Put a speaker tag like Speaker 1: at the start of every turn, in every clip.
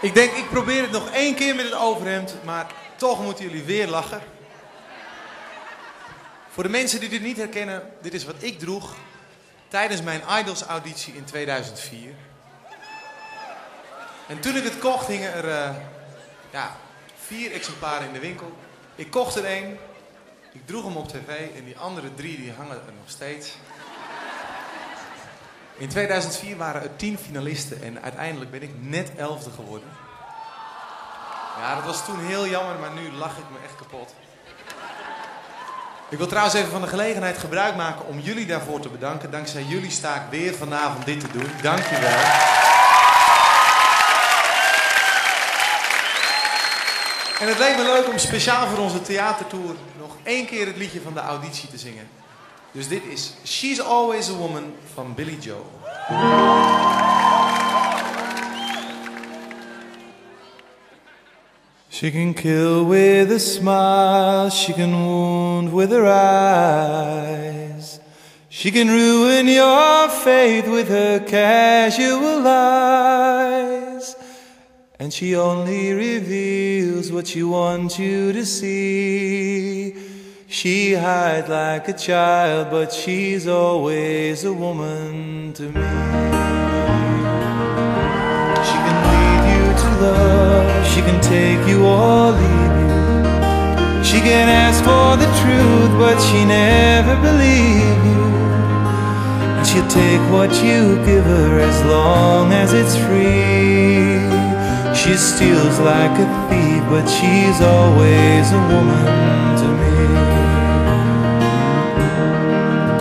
Speaker 1: Ik denk, ik probeer het nog één keer met het overhemd, maar toch moeten jullie weer lachen. Voor de mensen die dit niet herkennen, dit is wat ik droeg tijdens mijn Idols auditie in 2004. En toen ik het kocht, hingen er uh, ja, vier exemplaren in de winkel. Ik kocht er één, ik droeg hem op tv en die andere drie die hangen er nog steeds. In 2004 waren er tien finalisten en uiteindelijk ben ik net elfde geworden. Ja, dat was toen heel jammer, maar nu lach ik me echt kapot. Ik wil trouwens even van de gelegenheid gebruik maken om jullie daarvoor te bedanken. Dankzij jullie sta ik weer vanavond dit te doen. Dank je wel. En het leek me leuk om speciaal voor onze theatertour nog één keer het liedje van de auditie te zingen. Dus dit is She's Always a Woman van Billy Joel. She can kill with a smile, she can wound with her eyes. She can ruin your faith with her casual lies. And she only reveals what she wants you to see. She hides like a child, but she's always a woman to me. She can lead you to love, she can take you or leave you. She can ask for the truth, but she never believe you. And she'll take what you give her as long as it's free. She steals like a thief, but she's always a woman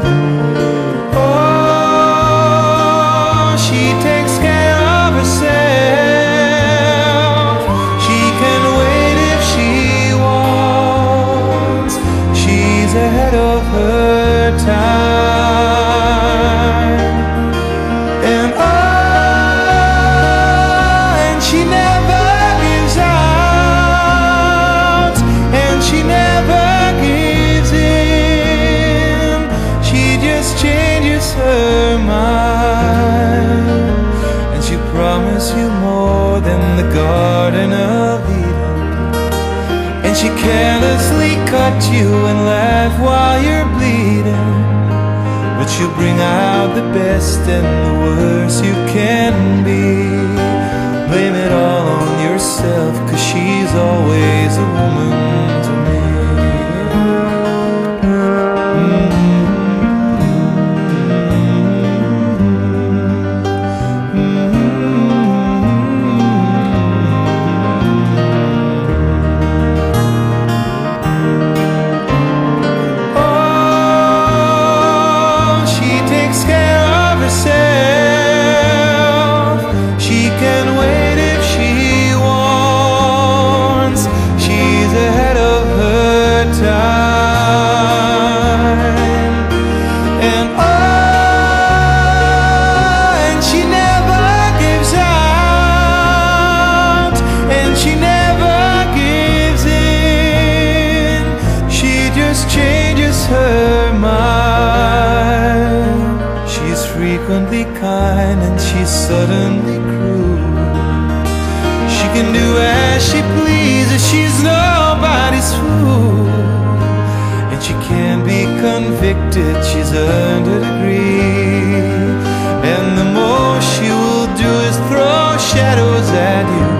Speaker 1: to me. Promises you more than the Garden of Eden. And she carelessly cut you and laugh while you're bleeding. But you bring out the best and the worst you can be. Blame it all on yourself, cause she's always a woman frequently kind and she's suddenly cruel. She can do as she pleases, she's nobody's fool. And she can't be convicted, she's earned a degree. And the more she will do is throw shadows at you.